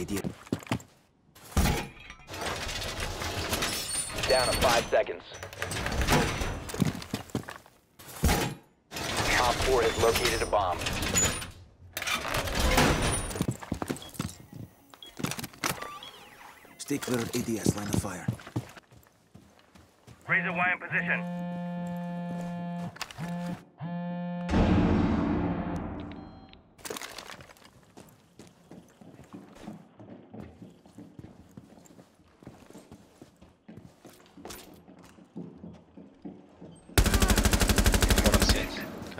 AD. Down to five seconds. Op 4 has located a bomb. Stay clear of ADS. Line of fire. Razor wire in position.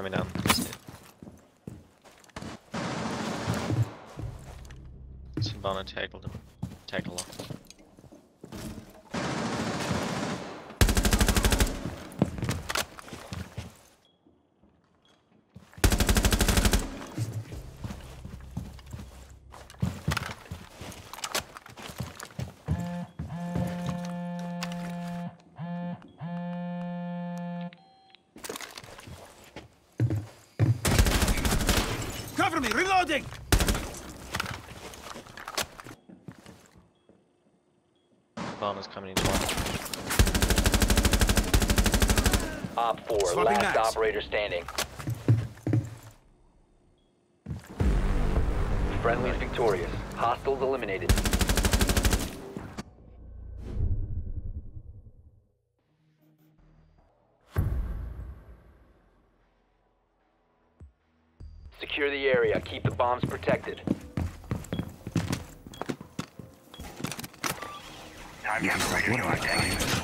Coming down. Sylvana tackled him. Tackle off. Cover me! Reloading! Sylvana's coming in. Op 4, Swapping last mags. operator standing. Friendly's victorious. Hostiles eliminated. Secure the area. Keep the bombs protected. Time You to can stop ready one to of attack.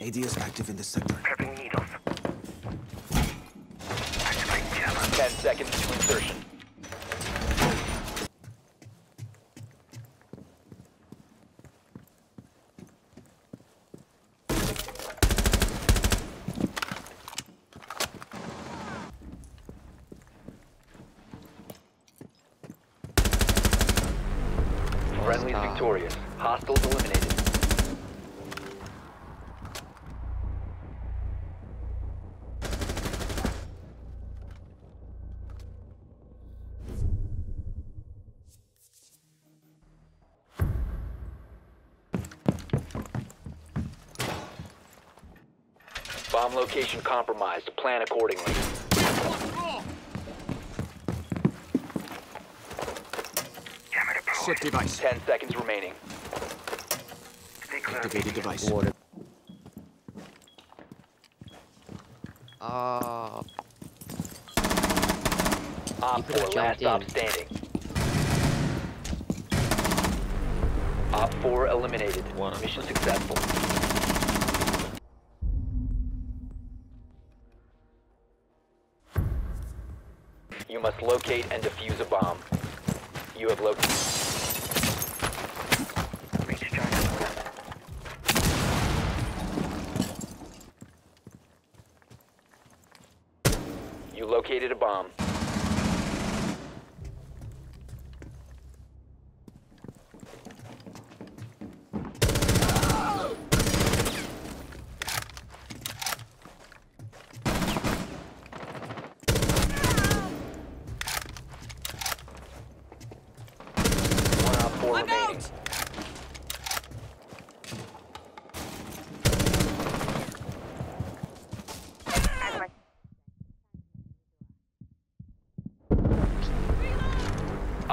ADS active in this sector. Prepping needles. Activate jammer. 10 seconds to insertion. Friendly's Hostile. victorious. Hostiles eliminated. Bomb location compromised. Plan accordingly. Jammer device. 10 seconds remaining. Stay clear of Activated device. Water. Ah, Op 4, last jumped stop standing. Op 4 eliminated. One. Mission successful. You must locate and defuse a bomb. You have located. You located a bomb. One op four remaining.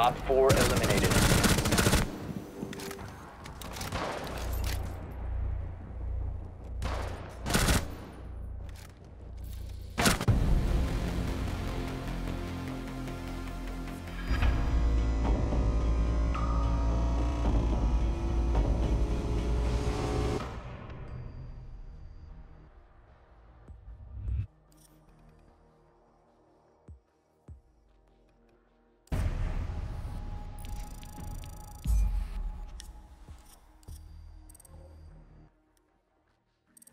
Op 4 eliminated.